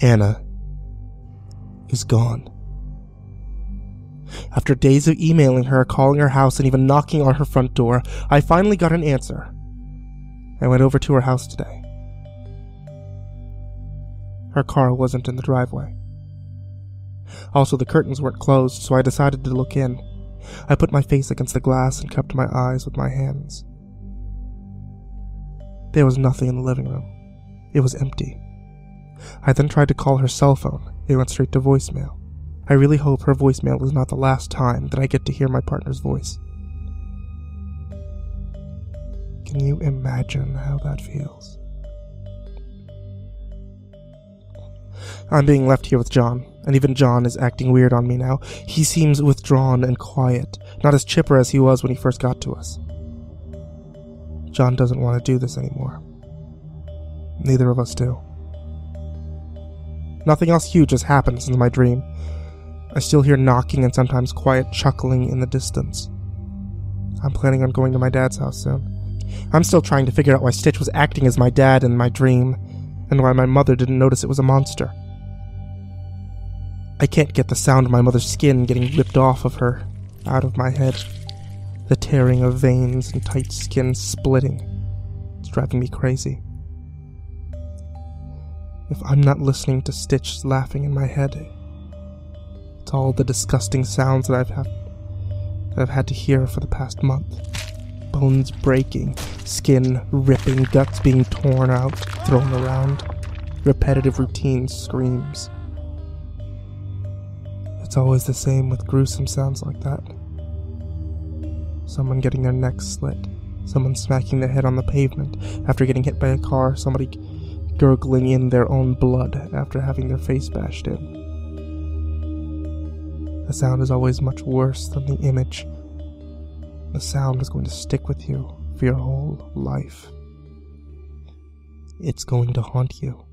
Anna is gone. After days of emailing her, calling her house, and even knocking on her front door, I finally got an answer. I went over to her house today. Her car wasn't in the driveway. Also, the curtains weren't closed, so I decided to look in. I put my face against the glass and cupped my eyes with my hands. There was nothing in the living room. It was empty. I then tried to call her cell phone. It went straight to voicemail. I really hope her voicemail is not the last time that I get to hear my partner's voice. Can you imagine how that feels? I'm being left here with John, and even John is acting weird on me now. He seems withdrawn and quiet, not as chipper as he was when he first got to us. John doesn't want to do this anymore. Neither of us do. Nothing else huge has happened since my dream. I still hear knocking and sometimes quiet chuckling in the distance. I'm planning on going to my dad's house soon. I'm still trying to figure out why Stitch was acting as my dad in my dream, and why my mother didn't notice it was a monster. I can't get the sound of my mother's skin getting ripped off of her out of my head. The tearing of veins and tight skin splitting. It's driving me crazy. If I'm not listening to Stitch laughing in my head, it's all the disgusting sounds that I've had that I've had to hear for the past month. Bones breaking, skin ripping, guts being torn out, thrown around, repetitive routine screams. It's always the same with gruesome sounds like that. Someone getting their neck slit, someone smacking their head on the pavement after getting hit by a car, somebody gurgling in their own blood after having their face bashed in. The sound is always much worse than the image. The sound is going to stick with you for your whole life. It's going to haunt you.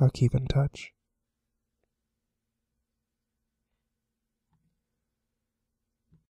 I'll keep in touch.